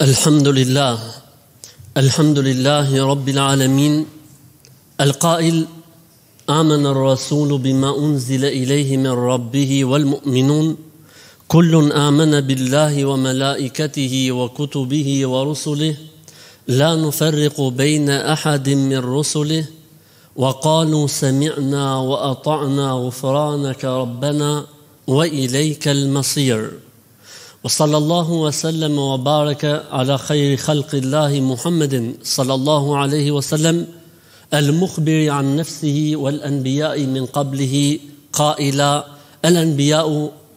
الحمد لله الحمد لله رب العالمين القائل امن الرسول بما انزل اليه من ربه والمؤمنون كل امن بالله وملائكته وكتبه ورسله لا نفرق بين احد من رسله وقالوا سمعنا واطعنا غفرانك ربنا واليك المصير وصلى الله وسلم وبارك على خير خلق الله محمد صلى الله عليه وسلم المخبر عن نفسه والانبياء من قبله قائلا الانبياء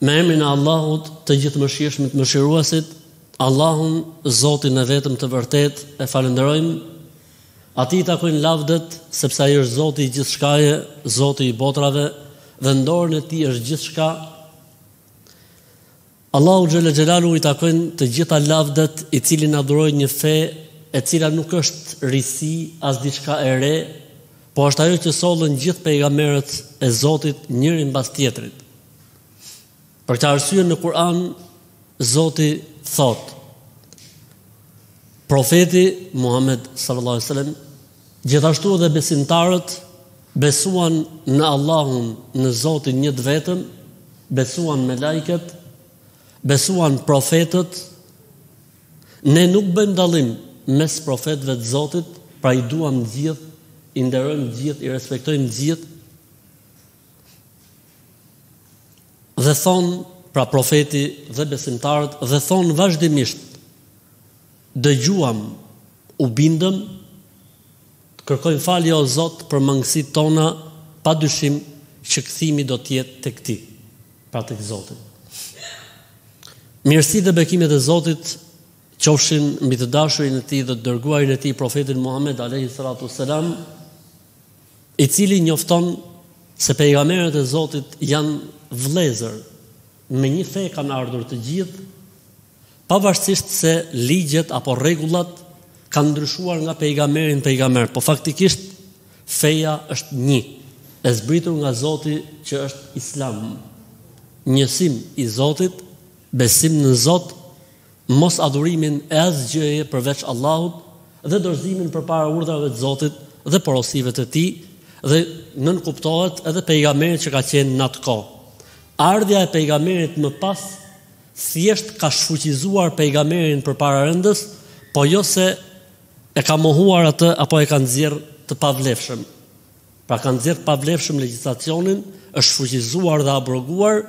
Me emrin e Allahut, të Gjithëmëshirshmit, Mëshiruesit, Allahun, Zotin e vetëm të vërtetë, e falënderojmë. Atij i takojnë lavdet, sepse ai është Zoti i gjithçkaje, Zoti i botrave dhe në dorën e tij është gjithçka. Allahu xhele xhelaluhu i takojnë të gjitha lavdet, i cili na dhuroi një fe e cila nuk është risi as diçka e re, po është ajo që sollën gjithë pejgamberët e Zotit njërin mbas tjetrit. Për këtë arsye në Kur'an Zoti thotë Profeti Muhammed sallallahu alaihi wasallam gjithashtu edhe besimtarët besuan në Allahun, në Zotin një të vetëm, besuan melaiket, besuan profetët, ne nuk bëjmë dallim mes profetëve të Zotit, pra i duam gjithë, i nderojmë gjithë, i respektojmë gjithë, Dhe thonë, pra profeti dhe besimtarët, dhe thonë vazhdimisht, dëgjuam, u bindëm, të kërkojmë falje o Zot për mangësitë tona, pa dyshim që kthimi do të jetë tek ti, pra tek Zoti. Mirësitë dhe bekimet e Zotit qofshin mbi të dashurin e tij dhe të dërguarin e tij profetin Muhammed alayhi salatu selam i cili njofton se pejgamberët e Zotit janë vëllezër, me një fe kanë ardhur të gjithë, pavarësisht se ligjet apo rregullat kanë ndryshuar nga pejgamberi në pejgamber, po faktikisht feja është një, e zbritur nga Zoti që është Islam. Njësim i Zotit, besim në Zot, Mosadhurimin e asgjëje përveç Allahut dhe dorëzimin përpara urdhrave të Zotit dhe porosive të Tij dhe nënkuptohet edhe pejgamberit që ka qenë n'atë kohë. Ardhja e pejgamberit më pas thjesht ka shfuqizuar pejgamberin pararendës, po jo se e ka mohuar atë apo e ka nxjerrë të pavlefshëm. Pra ka nxjerrë pavlefshëm legjislacionin, është shfuqizuar dhe abroguar,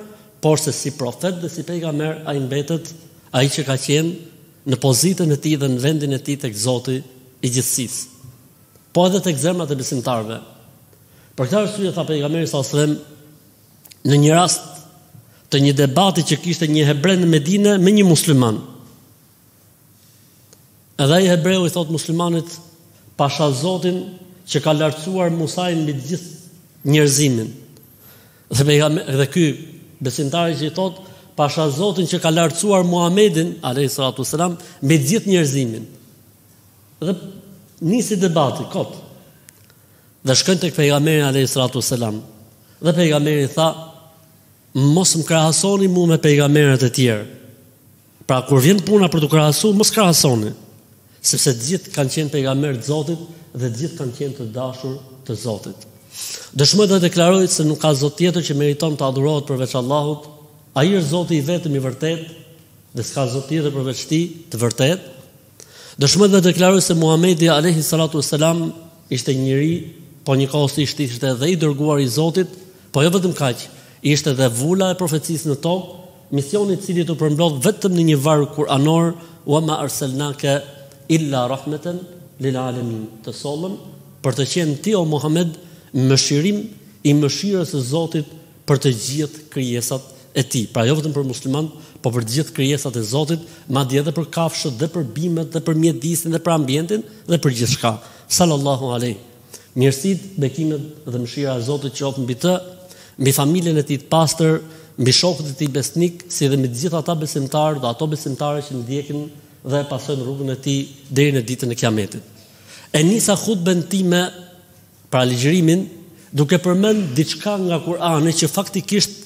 porse si profet dhe si pejgamber ai mbetet ai që ka qenë në pozitën e tij dhe në vendin e tij tek Zoti i gjithësisë. Po edhe tek zemrat e besimtarëve. Për këtë arsye tha pejgamberi alayhi salatu selam në një rast të një debati që kishte një hebre në Medinë me një musliman. Edhe ai hebreu i thotë muslimanit, pasha Zotin që ka lartësuar Musajnë mbi gjithë njerëzimin. Dhe, me, dhe ky besimtari që i thotë, pasha Zotin që ka lartësuar Muhamedin, alejhi salatu ves selam, mbi gjithë njerëzimin. Dhe nisi debati, kot. Dhe shkojnë tek pejgamberi, alejhi salatu ves selam. Dhe pejgamberi tha, mos më krahasoni mu me pejgamberët e tjerë. Pra kur vjen puna për t'u krahasu, mos krahasoni, sepse të gjithë kanë qenë pejgamberë të Zotit dhe të gjithë kanë qenë të dashur të Zotit. Dëshmoj dhe deklaroj se nuk ka Zot tjetër që meriton të adhurohet përveç Allahut, ai është Zoti i vetëm i vërtetë dhe s'ka Zot tjetër përveç tij të vërtetë, Dëshmoj dhe deklaroj se Muhamedi alejhi salatu ves selam ishte njeri, po njëkohësisht ishte dhe i dërguar i Zotit, po jo vetëm kaq, ishte dhe vula e profecisë në tokë, misioni i të cilit u përmblodh vetëm në një varg kuranor, Wa ma arsalnake illa rahmatan lil alamin, të sollëm për të qenë ti o Muhamed mëshirim i mëshirës së Zotit për të gjithë krijesat e Tij, pra jo vetëm për muslimanë, po për të gjithë krijesat e Zotit, madje edhe për kafshët dhe për bimët dhe për mjedisin dhe për ambientin dhe për gjithçka. Sallallahu alaihi. Mirësitë, bekimet dhe mëshira e Zotit qoftë mbi të, mbi familjen e tij të pastër, mbi shokët e tij besnikë, si dhe mbi të gjithë ata besimtarë dhe ato besimtare që ndjekin dhe pasojnë rrugën e tij deri në ditën e Kiametit. E nisa hutben time Pra ligjërimin, duke përmend diçka nga Kur'ani që faktikisht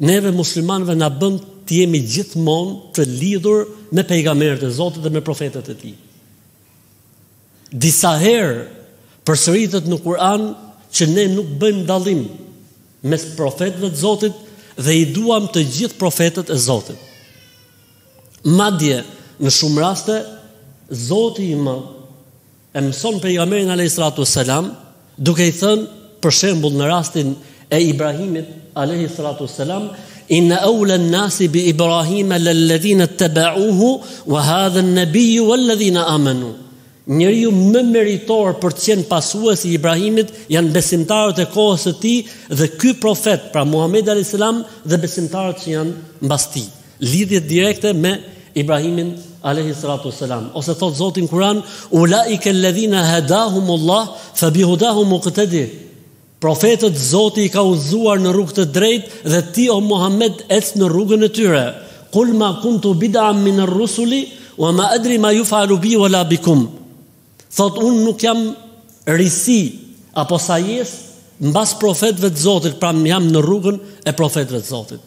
neve muslimanëve na bën të jemi gjithmonë të lidhur me pejgamberët e Zotit dhe me profetët e tij. Disa herë përsëritet në Kur'an që ne nuk bëjmë dallim mes profetëve të Zotit dhe i duam të gjithë profetët e Zotit. Madje, në shumë raste, Zoti i Madh E mëson pejgamberin alayhisalatu wassalam duke i thënë për shembull në rastin e Ibrahimit alayhisalatu wassalam inna awla an-nas bi Ibrahim lalladhina tabauhu wa hadha an-nabiy walladhina amanu. Njeriu më meritor për të qenë pasues i Ibrahimit janë besimtarët e kohës së tij dhe ky profet, pra Muhamedi alayhisalam dhe besimtarët që janë mbas tij. Lidhje direkte me Ibrahimin alayhi salatu wasalam ose thotë Zoti në Kur'an ulaika alladhina hadahumullah fa bihudahu muqtadi profetët Zoti i ka udhëzuar në rrugë të drejtë dhe ti o Muhammed ec në rrugën e tyre kul ma kuntu bid'an min ar-rusuli wa ma adri ma yufalu bi wala bikum thotë unë nuk jam risi apo sajesë mbas profetëve të Zotit pra jam në rrugën e profetëve të Zotit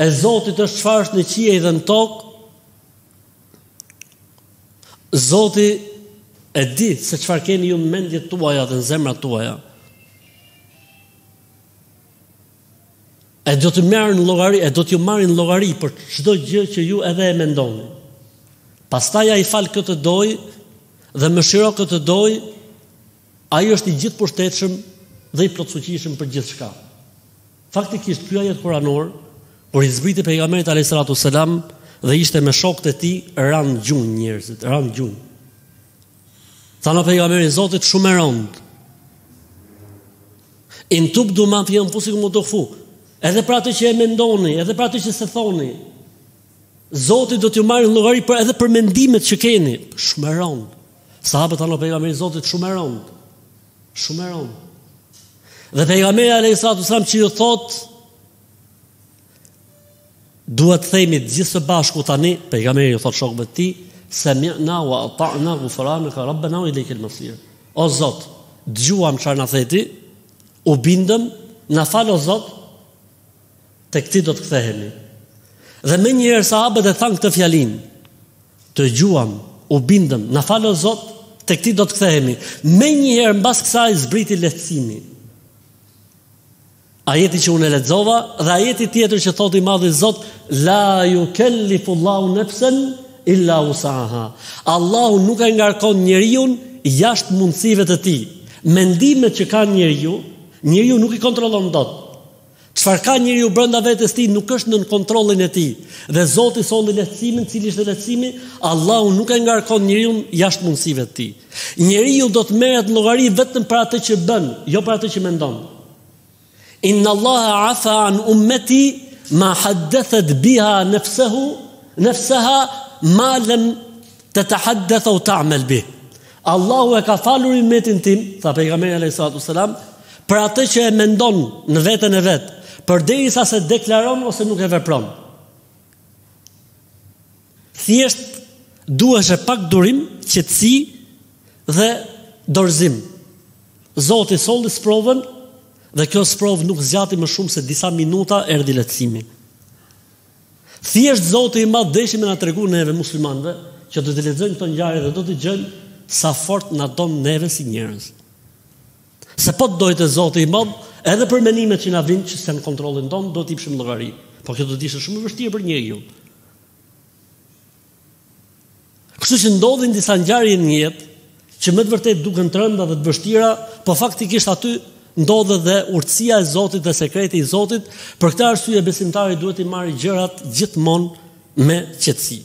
e Zotit është çfarë është në qiej dhe në tokë. Zoti e di se çfarë keni ju në mendjet tuaja dhe në zemrat tuaja. E do të marrë në llogari, e do t'ju marrë në llogari për çdo gjë që ju edhe e mendoni. Pastaj ai fal kë të dojë dhe mëshiron kë të dojë Ai është i gjithëpushtetshëm dhe i plotfuqishëm për gjithçka. Faktikisht ky ajet kuranor, kur i zbriti pejgamberit alejhi salatu selam dhe ishte me shokët e tij, ranë gjunjë njerëzit, ranë gjunjë. Thanë o pejgamber i Zotit shumë e rëndë. In tubdu ma fi anfusikum aw tukhfuh. Edhe për atë që e mendoni, edhe për atë që s'e thoni, Zoti do t'ju marrë në llogari për edhe për mendimet që keni. Shumë e rëndë. Sahabët thanë, o pejgamber i Zotit, shumë e rëndë. Shumë e rëndë. Dhe pejgamberi alejhi salatu selam që ju thotë, duhet të themi të gjithë së bashku tani, pejgamberi ju thotë shokëve të tij, sami'na wa ata'na ghufranaka rabbana wa ilayka al-masir. O Zot, dëgjuam çfarë na the ti, u bindëm, na fal o Zot, tek ti do të kthehemi. Dhe menjëherë sahabët e thanë këtë fjalinë. Dëgjuam, u bindëm, na fal o Zot, tek ti do të kthehemi. Menjëherë mbas kësaj zbriti lehtësimi. Ajeti që unë e lexova dhe ajeti tjetër që thotë i Madhi Zot, la yukallifu Allahu nafsan illa wusaha. Allahu nuk e ngarkon njeriun jashtë mundësive të tij. Mendimet që ka njeriu, njeriu nuk i kontrollon dot. Çfarë ka njeriu brenda vetes tij nuk është nën kontrollin e tij. Dhe Zoti solli lehtësimin, cili është lehtësimi? Allahu nuk e ngarkon njeriun jashtë mundësive të tij. Njeriu do të merret në llogari vetëm për atë që bën, jo për atë që mendon. Inna Allaha afa an ummati ma haddathat biha nafsuhu, nafsaha ma lam tatahaddath aw ta'mal bih. Allahu e ka falur umetin tim, tha pejgamberi alayhi salatu wassalam, për atë që e mendon në veten e vet, përderisa s'e deklaron ose nuk e vepron. Thjesht duheshe pak durim, qetësi dhe dorëzim. Zoti solli sprovën dhe kjo sprovë nuk zgjati më shumë se disa minuta erdhi lehtësimi. Thjesht Zoti i Madh deshi me na tregu neve muslimanëve që do t'i lexojmë këto ngjarje dhe do t'i dëgjojmë sa fort na don neve si njerëz. Se po të dojte Zoti i Madh, edhe për menimet që na vijnë që s'janë n'kontrollin tonë, do të jepshim llogari. Po kjo do të ishte shumë e vështirë për njeriun. Kështu që ndodhin disa ngjarje në jetë që me të vërtet duken të rënda dhe të vështira, po faktikisht aty ndodhet dhe urtësia e Zotit dhe sekreti i Zotit, për këtë arsye besimtari duhet t'i marri gjërat gjithmonë me qetësi.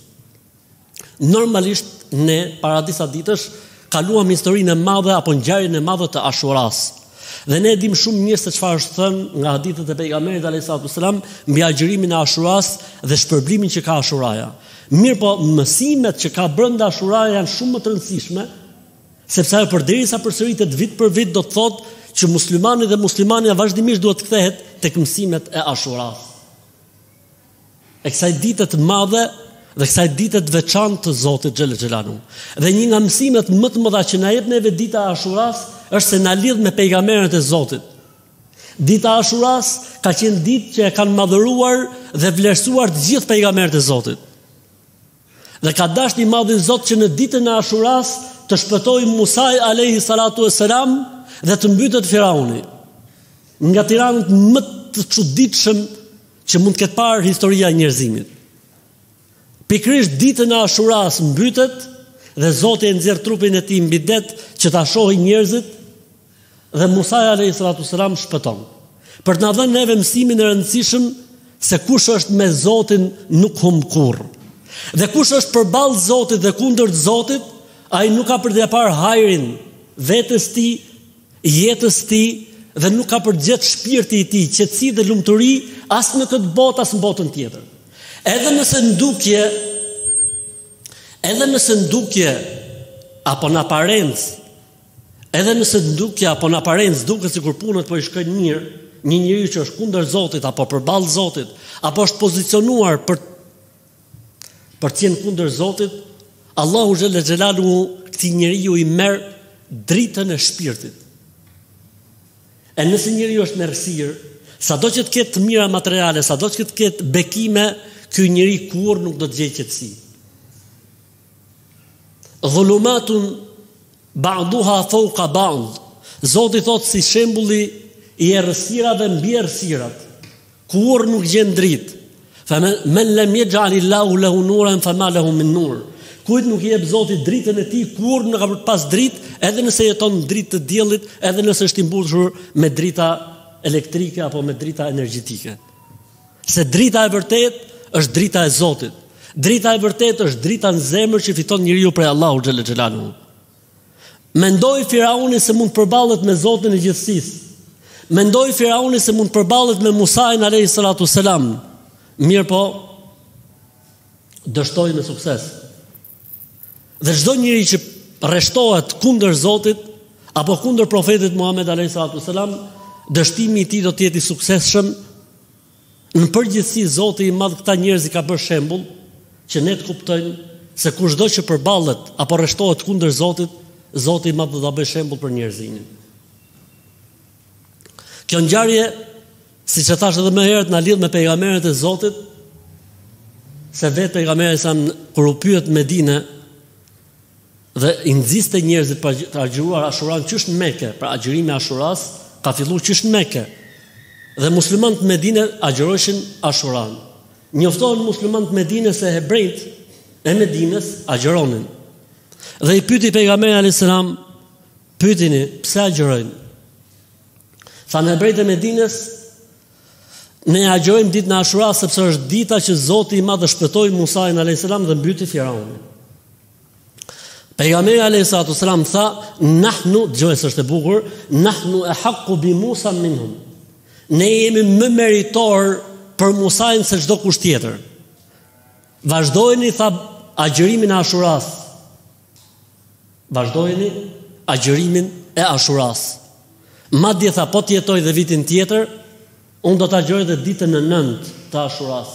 Normalisht ne para disa ditësh kaluam historinë e madhe apo ngjarjen e madhe të Ashurasë. Dhe ne e dimë shumë mirë se çfarë është thënë nga hadithet e pejgamberit alayhisalatu wasalam mbi agjërimin e Ashuras dhe shpërblimin që ka Ashuraja. Mirëpo mësimet që ka brenda Ashuraja janë shumë më të rëndësishme, sepse ajo përderisa përsëritet vit për vit do të thotë që muslimani dhe muslimania vazhdimisht duhet të kthehet tek mësimet e Ashuras. e kësaj dite të madhe dhe kësaj dite të veçantë të Zotit Xhele Xhelaluhu. Dhe një nga mësimet më të mëdha që na jep neve dita e Ashuras është se na lidh me pejgamberët e Zotit. Dita e Ashuras ka qenë ditë që e kanë madhëruar dhe vlerësuar të gjithë pejgamberët e Zotit. Dhe ka dashur i madhi Zot që në ditën e Ashuras të shpëtojë Musai alayhi salatu wassalam dhe të mbytet Firauni. Nga tiranët më të çuditshëm që mund të ketë parë historia e njerëzimit. Pikërisht ditën e Ashuras mbytet dhe Zoti e nxjerr trupin e tij mbi det që ta shohin njerëzit dhe Musai alayhis salatu selam shpëton. Për të na dhënë neve mësimin e rëndësishëm se kush është me Zotin nuk humb kurrë. Dhe kush është përballë Zotit dhe kundër Zotit, ai nuk ka për të parë hajrin vetes tij jetës së tij dhe nuk ka për gjet shpirti i tij qetësi dhe lumturi as në këtë botë as në botën tjetër. Edhe nëse n'dukje edhe nëse ndukje apo në aparencë edhe nëse n'dukje apo në aparencë duket sikur punët po i shkojnë mirë, një njeriu që është kundër Zotit apo përballë Zotit, apo është pozicionuar për Për të qenë kundër Zotit, Allahu Xhele Xhelaluhu këtij njeriu ia merr dritën e shpirtit. E nëse njeriu është n'errësirë, sado që të ketë të mira materiale, sado që të ketë bekime, ky njeri kurrë nuk do të gjejë qetësi. Dhulumatun ba'duha fauqa ba'd. Zoti thotë si shembulli i errësirave mbi errësirat. Kurrë nuk gjen dritë. Fa men lam yaj'al Allahu lahu nuran fa ma lahu min nur. Kujt nuk i jep Zoti dritën e tij, kurrë nuk ka për të pas dritë, edhe nëse jeton në dritë të diellit, edhe nëse është i mbushur me drita elektrike apo me drita energjetike. Se drita e vërtet është drita e Zotit. Drita e vërtet është drita në zemër që fiton njeriu prej Allahu Xhele Xhelaluhu. Mendoi Firauni se mund të përballet me Zotin e gjithësisë. Mendoi Firauni se mund të përballet me Musain alayhi salatu selam. Mirëpo dështoi me sukses. Dhe çdo njeri që rreshtohet kundër Zotit apo kundër profetit Muhammed alayhi salatu selam, dështimi i tij do të jetë i suksesshëm Në përgjithësi Zoti i madh këta njerëz i ka bërë shembull që ne të kuptojmë se kushdo që përballet apo rreshtohet kundër Zotit, Zoti i madh do ta bëjë shembull për njerëzimin. Kjo ngjarje, siç e thashë edhe më herët, na lidh me pejgamberët e Zotit, se vetë pejgamberi alayhis salam kur u pyet në Medine Dhe i nxiste njerëzit për të agjëruar Ashuran qysh në Mekë, pra agjërimi i Ashuras ka fillu qysh në Mekë. Dhe muslimanët në Medinë agjërojshin Ashuran. Njoftohen muslimanët në Medinë se hebrejt e Medinës agjëronin. Dhe i pyeti pejgamberi alayhis salam, pyetini pse agjërojnë? Thanë hebrejt e Medinës, Ne agjërojmë ditën e Ashuras, sepse është dita që Zoti i madh e shpëtoi Musain alayhis salam dhe mbyti Firaunin. Pejgamberi alayhi salatu sallam tha, "Nahnu, dëgjoje se është e bukur, nahnu ehaqqu bi Musa minhum." Ne jemi më meritorë për Musain se çdokush tjetër. Vazhdojeni tha agjërimin e Ashuras. Vazhdojeni agjërimin e Ashuras. Madje tha po të jetoj dhe vitin tjetër, unë do ta agjëroj edhe ditën e 9 të Ashuras.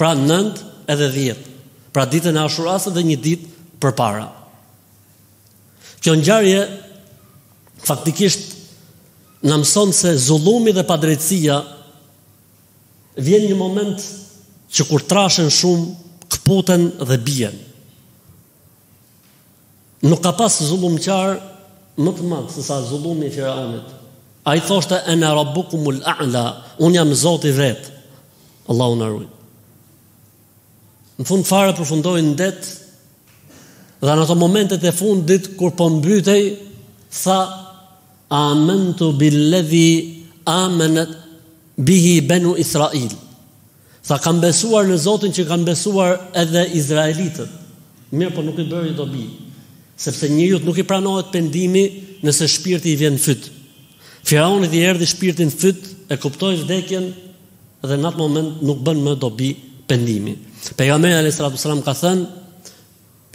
Pra 9 edhe 10. Pra ditën e Ashuras edhe një ditë përpara. Kjo ngjarje faktikisht na mëson se zullumi dhe padrejtësia Vjen një moment që kur trashen shumë, këputen dhe bien. Nuk ka pas zullumqar më të madh se sa zullumi i Firaunit. Ai thoshte ene rabbukumul a'la, unë jam Zoti vetë. Allahu na ruajt. Në fund fare përfundoi në det Dhe në ato momentet e fundit kur po mbytej, tha Amentu biledhi amenet bihi benu Israil. Tha kam besuar në Zotin që kanë besuar edhe izraelitët. Mirëpo nuk i bëri dobi, sepse njeriut nuk i pranohet pendimi nëse shpirti i vjen në fyt. Firaunit i erdhi shpirti në fyt, e kuptoi vdekjen Dhe në atë moment nuk bën më dobi pendimi. Pejgamberi alayhi salatu sallam ka thënë: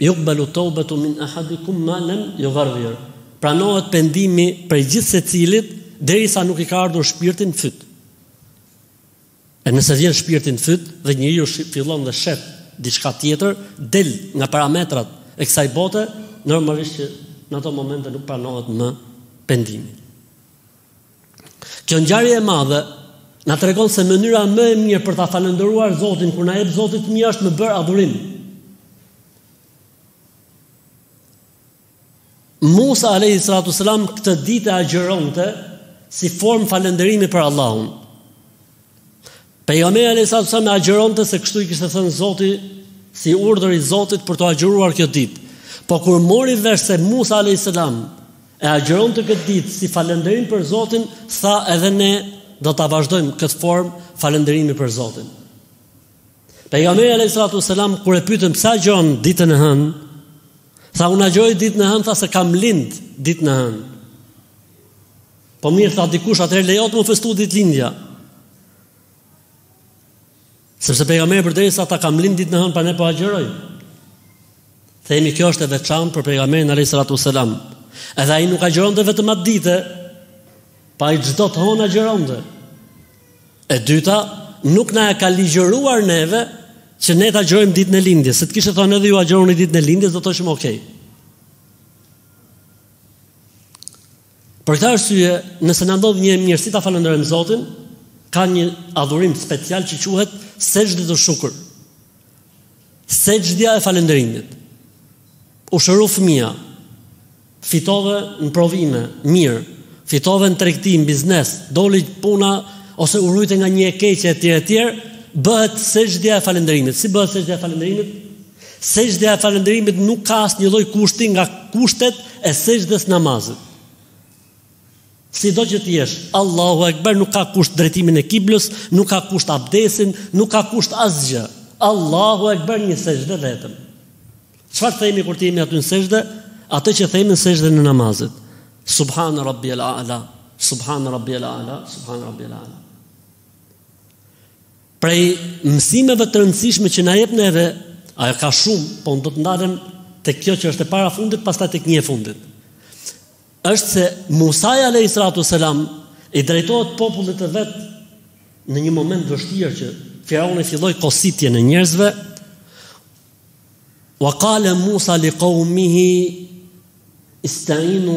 "Yuqbalu tawbatu min ahadikum ma lam yugharrir." Pranohet pendimi prej gjithë secilit derisa nuk i ka ardhur shpirti në fyt. E nëse vjen shpirti në fyt dhe njeriu fillon dhe sheh diçka tjetër, del nga parametrat e kësaj bote, normalisht që në ato momente nuk pranohet më pendimi. Kjo ngjarje e madhe na tregon se mënyra më e mirë për ta falënderuar Zotin kur na jep Zoti të mirë është me bërë adhurim. Musa alayhi salatu sallam këtë ditë e agjëronte si formë falënderimi për Allahun. Pejgamberi alayhis salam e agjëronte se kështu i kishte thënë Zoti si urdhër i Zotit për të agjëruar këtë ditë. Po kur mori vesh se Musa alayhis salam e agjëronte këtë ditë si falënderim për Zotin, tha edhe ne do ta vazhdojmë këtë formë falënderimi për Zotin. Pejgamberi alayhi salatu selam kur e pyetën pse agjëron ditën e hënë, tha unë agjëroj ditën e hënë tha se kam lind ditën e hënë. Po mirë tha dikush atëherë lejohet me u festu ditëlindja. Sepse pejgamberi përderisa tha kam lind ditën e hënë prandaj po agjëroj. Themi kjo është e veçantë për pejgamberin alayhi salatu selam. Edhe ai nuk agjëronte vetëm atë ditë, po ai çdo të hënë agjëronte. E dyta, nuk na e ka ligjëruar neve që ne ta agjërojmë ditën e lindjes. Se të kishte thënë edhe ju agjëroni ditën e lindjes, do të thoshim okay. Për këtë arsye, nëse na ndodh një mirësi ta falënderojmë Zotin, ka një adhurim special që quhet sexhdetu shukr. Sexhdja e falënderimit. U shëru fëmia, fitove në provime, mirë, fitove në tregti, në biznes, doli puna ose u rujte nga një e keqe etj etj, bëhet sexhdja e falënderimit. Si bëhet sexhdja e falënderimit? Sexhdja e falënderimit nuk ka asnjë lloj kushti nga kushtet e sexhdes së namazit. Sido që të jesh, Allahu Ekber nuk ka kusht drejtimin e kiblës, nuk ka kusht abdesin, nuk ka kusht asgjë. Allahu Ekber një sexhde vetëm. Çfarë themi kur të jemi aty në sexhde? Atë që themi në sexhden e namazit. Subhana Rabbijel ala, Subhana Rabbijel ala, Subhana Rabbijel ala. Prej mësimeve të rëndësishme që na jep neve, ajo ka shumë, po unë do të ndalem tek kjo që është e para fundit, pastaj tek një e fundit. Është se Musa alayhi salatu selam i drejtohet popullit të vet në një moment të vështirë që Firauni filloi kositjen e njerëzve, Wa qala Musa li qaumihi istainu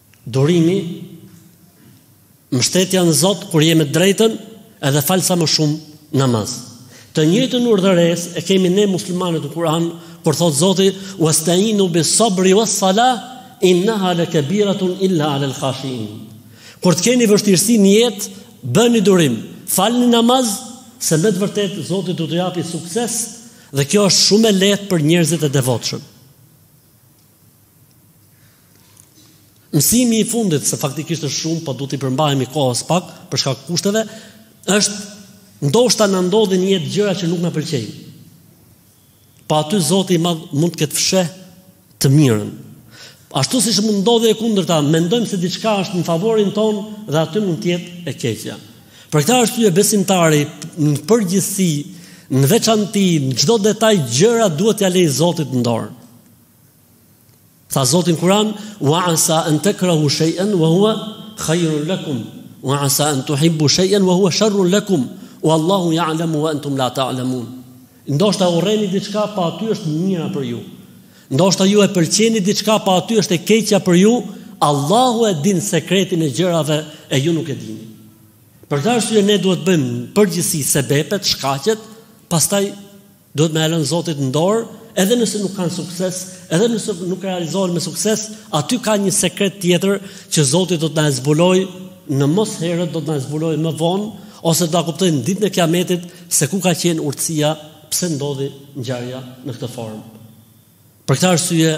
Durimi, Mbështetja në Zot kur jemi në të drejtën, edhe fal sa më shumë namaz. Të njëjtën urdhëresë e kemi ne muslimanët në Kur'an, kur thotë Zoti: "Wasta'inu bis-sabri was-salah, wa innaha lakabiratun illa 'alal khashin." Kur të keni vështirësi në jetë, bëni durim, falni namaz, se me të vërtetë Zoti do t'u japi sukses dhe kjo është shumë e lehtë për njerëzit e devotshëm. Mësimi i fundit, se faktikisht është shumë, po duhet t'i përmbahemi kohës pak për shkak të kushteve, është ndoshta na ndodhin në jetë gjëra që nuk na pëlqejnë. Po aty Zoti i Madh mund të ketë fsheh të mirën. Ashtu siç mund të ndodhi e kundërta, mendojmë se diçka është në favorin tonë dhe aty mund të jetë e keqja. Për këtë arsye besimtari në përgjithësi, në veçanti, në çdo detaj gjëra duhet t'ia lejë Zotit në dorë. Tha Zoti në Kur'an, "Wa asa an takrahu shay'an wa huwa khayrun lakum, wa asa an tuhibbu shay'an wa huwa sharrun lakum, wa Allahu ya'lamu wa antum la ta'lamun." Ndoshta e urreni diçka po aty është e mira për ju. Ndoshta ju e pëlqeni diçka po aty është e keqja për ju. Allahu e din sekretin e gjërave e ju nuk e dini. Për këtë arsye ne duhet të bëjmë në përgjithësi sebepet, shkaqet, pastaj Duhet me ia lënë Zotit në dorë, edhe nëse nuk kanë sukses, edhe nëse nuk realizohen me sukses, aty ka një sekret tjetër që Zoti do të na e zbulojë në mos herët, do të na e zbulojë më vonë, ose do ta kuptojmë ditën e kiametit se ku ka qenë urtësia, pse ndodhi ngjarja në këtë formë. Për këtë arsye,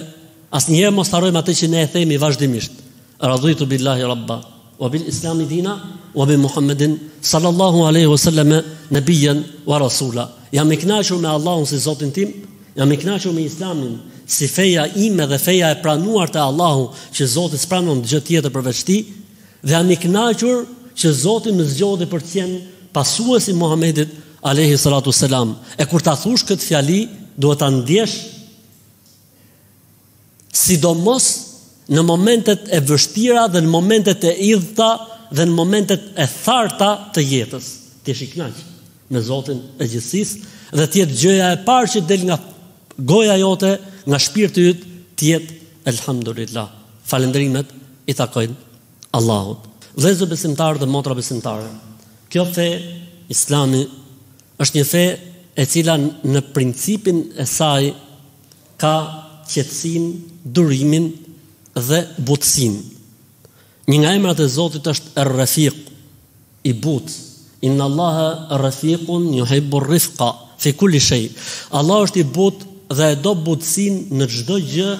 asnjëherë mos të harrojmë atë që ne e themi vazhdimisht. Radhitu billahi rabba wa bil islami dina wa bi Muhammedin sallallahu alaihi wasallam nabiyyan wa rasula. Jam i kënaqur me Allahun si Zotin tim, jam i kënaqur me Islamin si feja ime dhe feja e pranuar te Allahu që Zoti s'pranon gjë tjetër përveç tij, dhe jam i kënaqur që Zoti më zgjodhi për të qenë pasues i Muhamedit Alejhi salatu selam, e kur ta thuash këtë fjali, duhet ta ndjesh sidomos në momentet e vështira dhe në momentet e hidhëta dhe në momentet e tharta të jetës. Të jesh i kënaqur me Zotin e gjithësisë dhe të jetë gjëja e parë që del nga goja jote, nga shpirti yt, të jetë elhamdulillah. Falënderimet i takojnë Allahut. Vëllezër besimtarë dhe motra besimtare, kjo fe, Islami, është një fe e cila në principin e saj ka qetësinë, durimin dhe butësinë. Një nga emrat e Zotit është Ar-Rafiq, i butë. Inna Allaha Rafiqun yuhibbu ar-rifqa fi kulli shay. Allahu është i butë dhe e do butësinë në çdo gjë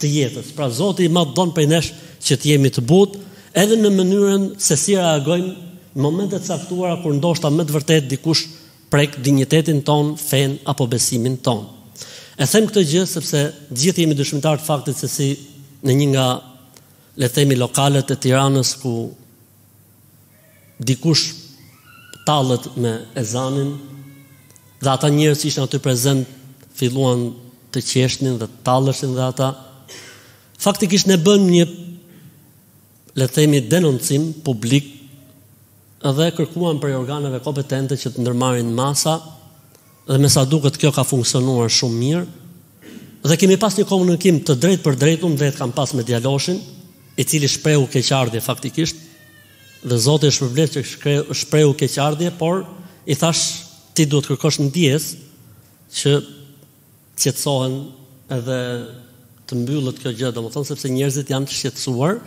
të jetës. Pra Zoti i Madh don prej nesh që të jemi të butë edhe në mënyrën se si reagojmë në momente të caktuara kur ndoshta me të vërtetë dikush prek dinjitetin tonë, fenë apo besimin tonë. E them këtë gjë sepse të gjithë jemi dëshmitarë të faktit se si në një nga le të themi lokalet e Tiranës ku dikush tallet me ezanin dhe ata njerëz që ishin aty prezent filluan të qeshnin dhe të talleshin dhe ata faktikisht ne bëmë një le të themi denoncim publik dhe kërkuan prej organeve kompetente që të ndërmarrin masa Dhe me sa duket kjo ka funksionuar shumë mirë dhe kemi pas një komunikim të drejtpërdrejtun vetë kam pas me djaloshin, i cili shprehu keqardhje faktikisht dhe Zoti e shpërbleftë që shprehu keqardhje, por i thashë ti duhet të kërkosh ndjesë që të qetësohen edhe të mbyllet kjo gjë, domethënë sepse njerëzit janë të shqetësuar.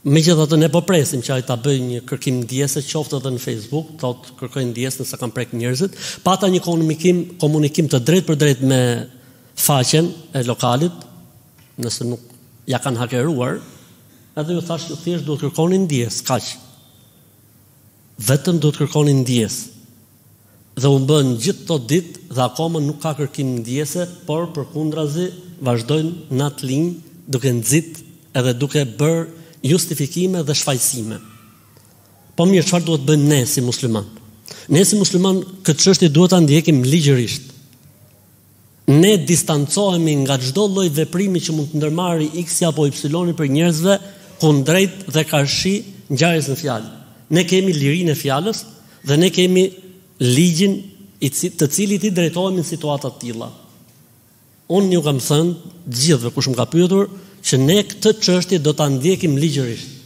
Megjithatë ne po presim që ai ta bëjë një kërkim ndjese qoftë edhe në Facebook, të thotë kërkoj ndjesë nëse kam prek njerëzit. Pata një komunikim, komunikim të drejtpërdrejtë me faqen e lokalit, nëse nuk ja kanë hakeruar, edhe ju thashë që thjesht duhet kërkoni ndjesë, kaq. Vetëm duhet kërkoni ndjesë. dhe u bënë gjithë këto ditë dhe akoma nuk ka kërkim ndjese, por përkundrazi vazhdojnë n'atë linjë duke nxitë edhe duke bërë justifikime dhe shfajësime. Po mirë, çfarë duhet të bëjmë ne si muslimanë? Ne si muslimanë këtë çështje duhet ta ndjekim ligjërisht. Ne distancohemi nga çdo lloj veprimi që mund të ndërmarrë X-i apo Y-i prej njerëzve kundrejt dhe karshi ngjarjes në fjalë. Ne kemi lirinë e fjalës dhe ne kemi ligjin të cilit i drejtohemi në situata të tilla. Unë ju kam thënë të gjithëve kush më ka pyetur që ne këtë çështje do ta ndjekim ligjërisht.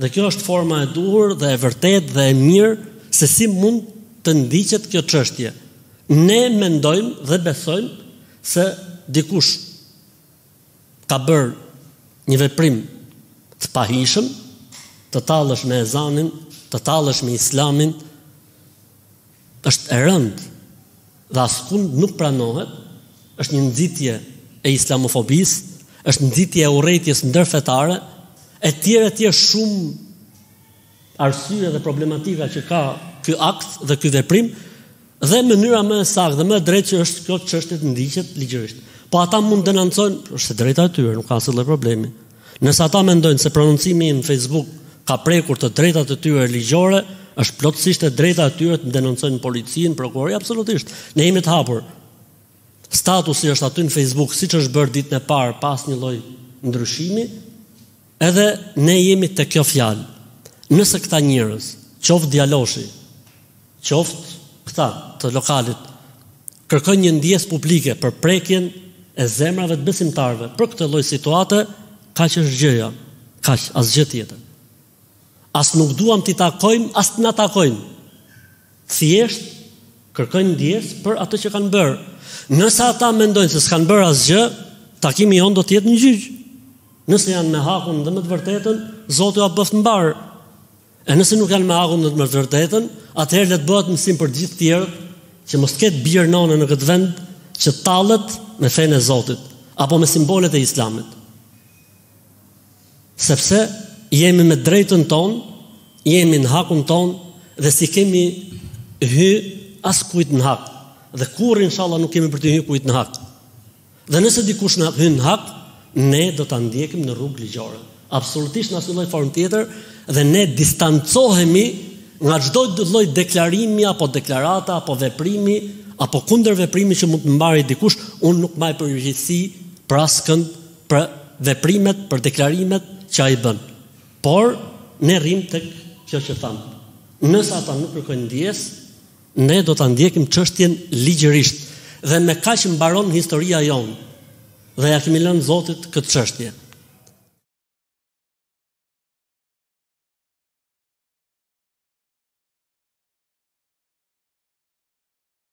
Dhe kjo është forma e duhur dhe e vërtetë dhe e mirë se si mund të ndiqet kjo çështje. Ne mendojmë dhe besojmë se dikush ka bërë një veprim të pahijshëm, të tallësh me ezanin, të tallësh me Islamin, Është e rëndë dhe askund nuk pranohet, është një nxitje e islamofobisë, është nxitje e urrejtjes ndërfetare, e tjere tje shumë arsye dhe problematika që ka ky akt dhe ky veprim dhe mënyra më e saktë dhe më e drejtë që është kjo çështje të ndiqet ligjërisht. Po ata mund të denoncojnë, është e drejta e tyre, nuk ka asnjë lloj problemi. Nëse ata mendojnë se prononcimi im në Facebook ka prekur të drejtat e tyre ligjore, është plotësisht e drejta e tyre të denoncojnë në polici, në prokurori, absolutisht. Ne jemi të hapur. Statusi është aty në Facebook, siç është bërë ditën e parë pa asnjë lloj ndryshimi. Edhe ne jemi te kjo fjalë. Nëse këta njerëz, qoftë djaloshi, Qoftë këta të lokalit kërkojnë një ndjesë publike për prekjen e zemrave të besimtarëve për këtë lloj situate, kaq është gjëja, kaq asgjë tjetër. As nuk duam t'i takojmë, as të na takojnë. Thjesht kërkojnë ndjesë për atë që kanë bërë. Nëse ata mendojnë se s'kanë bërë asgjë, takimi jonë do të jetë në gjyq. Nëse janë me hakun dhe me të vërtetën, Zoti ua bëftë mbarë. E nëse nuk janë me hakun dhe me të vërtetën, atëherë le të bëhet mësim për gjithë tjerët që mos të ketë bir nëne në këtë vend që tallet me fenë e Zotit apo me simbolet e Islamit. Sepse jemi me drejtën tonë, jemi në hakun tonë dhe s'i kemi hy as kujt në hak. Dhe kurrë inshallah nuk kemi për t'i hy kujt në hak. Dhe nëse dikush na hyn në hak, ne do ta ndjekim në rrugë ligjore. Absolutisht në asnjë lloj formë tjetër dhe ne distancohemi nga çdo lloj deklarimi apo deklarata apo veprimi apo kundër veprimi që mund të marrë dikush, unë nuk mbaj përgjegjësi për askënd për veprimet, për deklarimet që ai bën. Por ne rrim tek kjo që thamë. Nëse ata nuk kërkojnë ndjesë, Ne do ta ndjekim çështjen ligjërisht dhe me kaq mbaron historia jonë dhe ia kemi lënë Zotit këtë çështje.